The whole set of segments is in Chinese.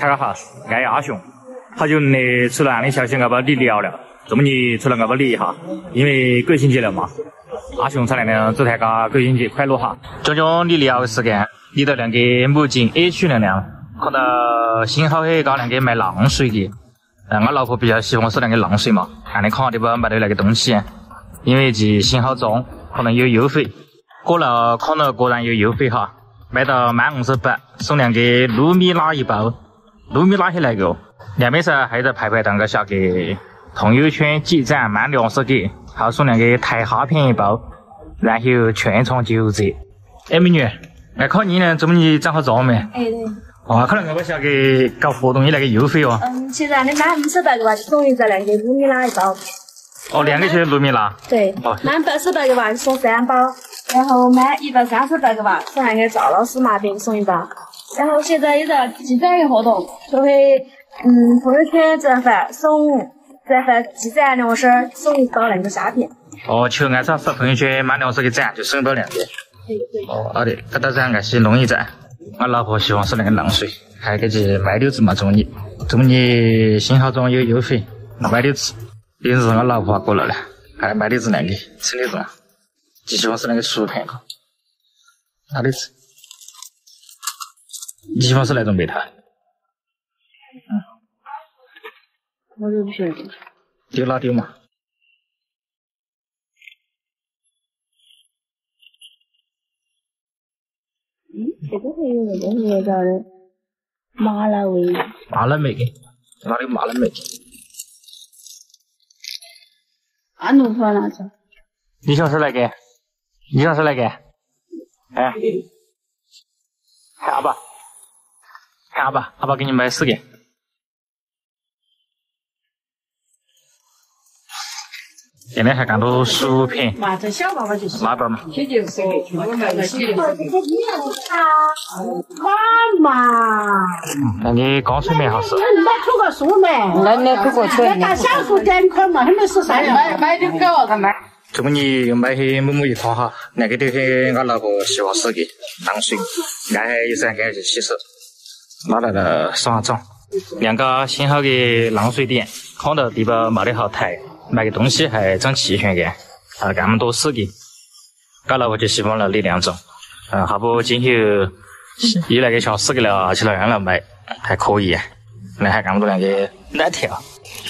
大家好，爱阿雄，好久没出来的消息，要不要你聊了？这么你出来要不要理一下？因为国庆节了嘛，阿雄才亮祝大家国庆节快乐哈！讲讲你聊的时间，你到那个木槿 H 亮亮，看到新好很高那个卖浪水的，嗯，我老婆比较喜欢吃那个浪水嘛，看你看的不买的那个东西，因为去新好装，可能有优惠，过了看到果然有优惠哈。卖到满五十八，送两个糯米拉一包，糯米拉些来个？两边噻还在排排蛋糕下给朋友圈积赞满粮食给，还要送两个台哈片一包，然后全场九折。哎，美女，来看你呢，怎么你长好妆没？哎对。哦，可能我们下个搞活动有那个优惠哦。嗯，现在你买五十八的话，就送一个那个糯米拉一包。哦，两个是糯米拉。对。哦。满八十八的话，送三包。然后满一百三十八个吧，送那个赵老师麻饼送一包。然后现在有个积攒的活动，就会嗯朋友圈转发送转发积攒粮食送一包那个虾片。哦，求按照发朋友圈买粮食给赞，就送一包粮食。哦，好的，那到时候按去弄一站。我老婆喜欢吃那个浪水，还给去买六子嘛，中你，中你新号装有优惠，买六子。平时我老婆过来了，还买六子那个吃六子。最喜欢吃那个薯片哈，哪里吃？你喜欢吃哪种备胎？嗯，我就不喜欢。丢拉丢嘛？嗯，这个还有那个那个的麻辣味。麻辣味的，哪里有麻辣味？安陆婆那种。你喜欢吃哪个？你想吃哪个？哎，看阿爸，看阿爸，阿爸给你买四个。现在还干到薯片。麻子小包包就是。麻包嘛。这就是我买。妈妈。那你刚出门好是。买土个树莓。那你土个树莓。那小嘛，还没十三买买点狗他买。这么你买些某某一套哈，那个都是我老婆喜欢吃的浪水，爱有时间洗手，拿来了耍妆。两个新好的冷水店，看到地包冒得好抬，买个东西还长气旋感，啊，干么多事的，搞了我就喜欢了那两种，嗯，还不今后有那个像四个了去那样来买，还可以，那还干么多那个奶条，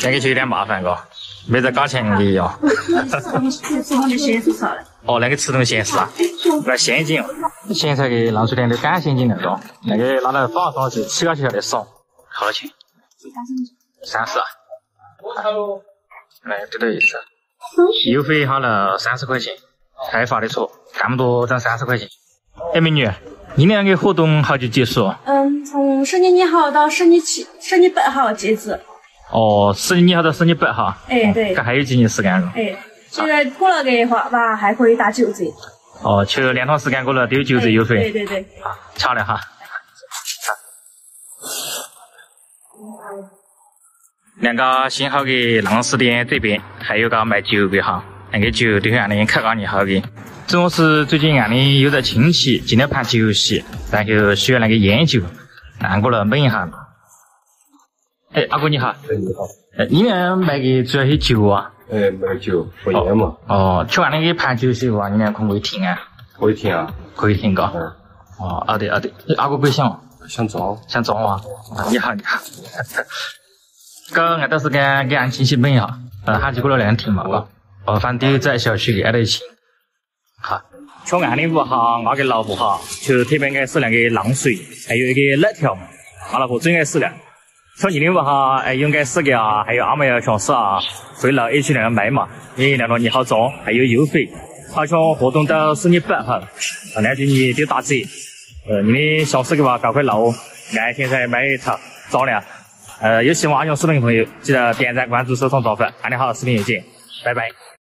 那个就有点麻烦嘎。没得价钱的哟。哦，那个吃东西是啊，那现金哦。现在的浪水店都干现金那种，那个拿来放上去，起高就晓得爽。好多钱？三十啊。来，对的意思。优惠好了三十块钱，开发的错，干么多涨三十块钱。哎，美女，你那个活动好久结束？嗯，从十月一号到十月七、十月八号截止。哦，十月二号到十月八号。哎，对。这还有几天时间了。哎，现在过了的话吧，还可以打九折。哦，就两趟时间过了都有九折优惠。对对对。好，巧了哈。两个新好的浪食店这边还有个卖酒的哈，那个酒都是俺的客家年好的。主要是最近俺的又在亲戚进了盘酒席，然后需要那个烟酒，按过来问一下。哎，阿哥你好。哎，你好。哎，你们卖的主要是酒啊？哎，卖酒和烟嘛。哦，吃完那个盘酒席的话，你们可不可以停啊？可以停啊。可以停嘎。嗯。哦，好的好的。阿哥不想？想装。想装啊？你好你好。哥，俺到时间给俺亲戚问一下，呃，喊几个人来停嘛？嘎。哦，反正都在小区里挨得亲。好。吃俺的屋哈，我给老婆哈，就特别爱吃那个浪水，还有一个辣条嘛，我老婆最爱吃了。超近的话哈，哎，勇敢四个啊，还有阿妹要上市啊，会老 H 两个卖嘛，因为那个你好装，还有优惠，好像活动到十月八号，那就你就打折。呃，你的相似的话，赶快闹哦，爱现在买一套，早了。呃，有喜欢阿勇视频的朋友，记得点赞、关注、收藏、转发，安利好，视频再见，拜拜。